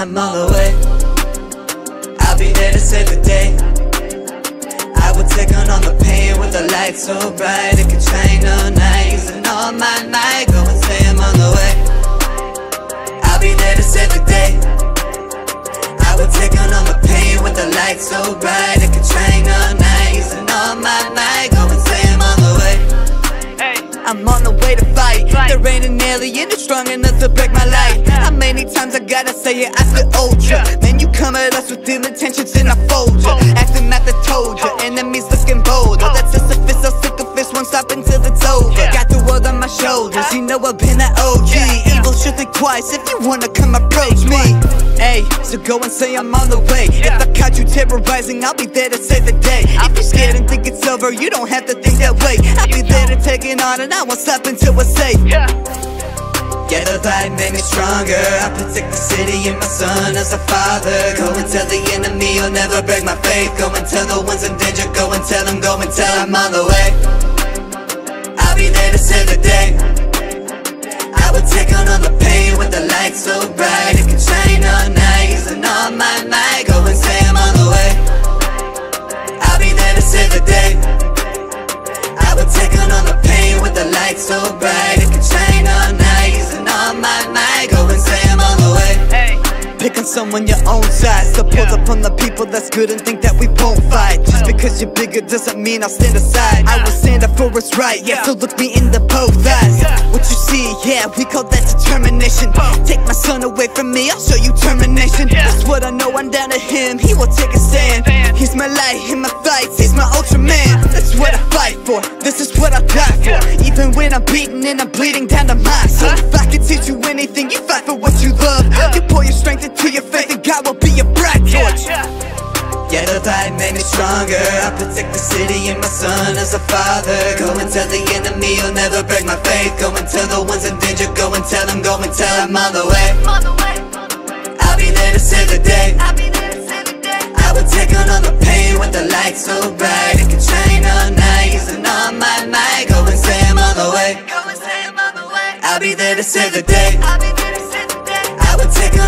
I'm all the way. I'll be there to save the day. I will take on all the pain with the light so bright it can shine all night. Using all my might, go and say I'm on the way. I'll be there to save the day. I will take on all the pain with the light so bright. Alien that's strong enough to break my light. How many times I gotta say it? I still owed ya. Man, you come at us with ill intentions and I fold ya. Acting math, I told ya. Enemies looking bold. Oh, that's Sisyphus, so Sisyphus won't stop until it's over. Got the world on my shoulders. You know I've been an OG. Evil should think twice if you wanna come approach me. Hey, so go and say I'm on the way. If I caught you terrorizing, I'll be there to save the day. If you're scared and think it's over, you don't have to think that way. I'll be there to take it on, and I won't stop until we're safe. Yeah, the fight made me stronger. I protect the city and my son as a father. Go and tell the enemy you'll never break my faith. Go and tell the ones in danger. Go and tell them, go and tell I'm on the way. I'll be there to save the day. I will take on all the pain with the light so bright it can shine all night. Using all my might, go and say I'm on the way. I'll be there to save the day. I will take on all the pain with the light so bright someone your own size So pull up on the people that's good and think that we won't fight. Just because you're bigger doesn't mean I'll stand aside. I will stand up for what's right, yeah, so look me in the both eyes What you see, yeah, we call that determination. Take my son away from me, I'll show you termination. That's what I know, I'm down to him, he will take a stand. He's my light in my fights, he's my Ultraman That's what I fight for, this is what I die for. Even when I'm beaten and I'm bleeding down to my soul. If I could teach you anything, you fight for what you love. You pour your strength into your faith and God will be your bright torch yeah, the fight made me stronger. I protect the city and my son as a father. Go and tell the enemy you'll never break my faith. Go and tell the ones in danger Go and tell them, go and tell them I'm on the way. I'll be there to save the day. I will take on all the pain with the light so bright. It can shine all night Using all my might Go and say I'm on the way. I'll be there to save the day. I will take on